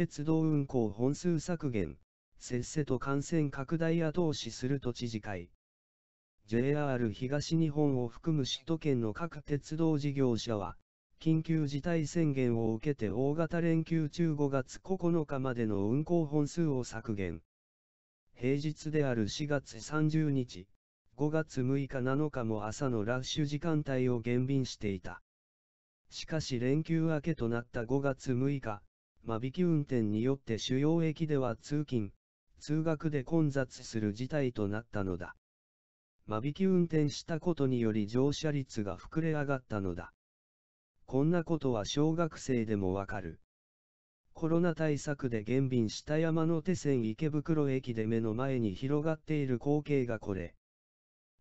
鉄道運行本数削減、せっせと感染拡大後押しする都知事会。JR 東日本を含む首都圏の各鉄道事業者は、緊急事態宣言を受けて大型連休中5月9日までの運行本数を削減。平日である4月30日、5月6日7日も朝のラッシュ時間帯を減便していた。しかし連休明けとなった5月6日、間引き運転によって主要駅では通勤、通学で混雑する事態となったのだ。間引き運転したことにより乗車率が膨れ上がったのだ。こんなことは小学生でもわかる。コロナ対策で減便した山手線池袋駅で目の前に広がっている光景がこれ。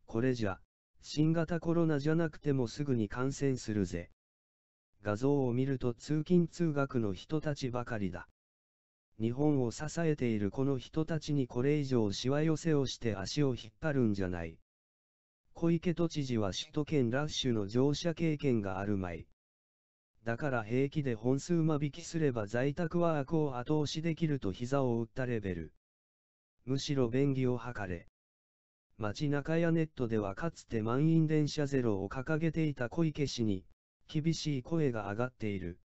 これじゃ、新型コロナじゃなくてもすぐに感染するぜ。画像を見ると通勤通学の人たちばかりだ。日本を支えているこの人たちにこれ以上しわ寄せをして足を引っ張るんじゃない。小池都知事は首都圏ラッシュの乗車経験があるまい。だから平気で本数間引きすれば在宅ワークを後押しできると膝を打ったレベル。むしろ便宜を図れ。街中やネットではかつて満員電車ゼロを掲げていた小池氏に、厳しい声が上がっている。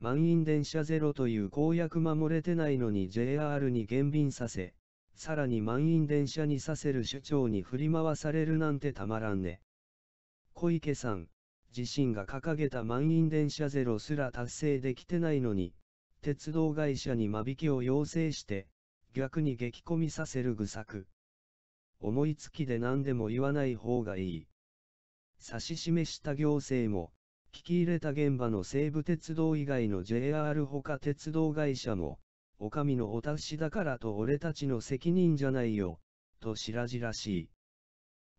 満員電車ゼロという公約守れてないのに JR に減便させ、さらに満員電車にさせる主張に振り回されるなんてたまらんね。小池さん、自身が掲げた満員電車ゼロすら達成できてないのに、鉄道会社に間引きを要請して、逆に激込みさせる愚策。思いつきで何でも言わない方がいい。指し示した行政も、聞き入れた現場の西武鉄道以外の JR 他鉄道会社も、お上のお達しだからと俺たちの責任じゃないよ、と白々しい。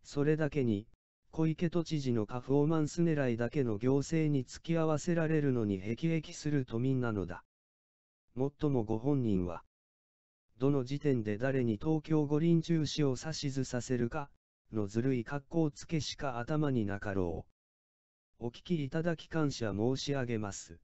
それだけに、小池都知事のパフォーマンス狙いだけの行政に付き合わせられるのに辟易する都民なのだ。もっともご本人は、どの時点で誰に東京五輪中止を指図させるか、のずるい格好つけしか頭になかろう。お聞きいただき感謝申し上げます。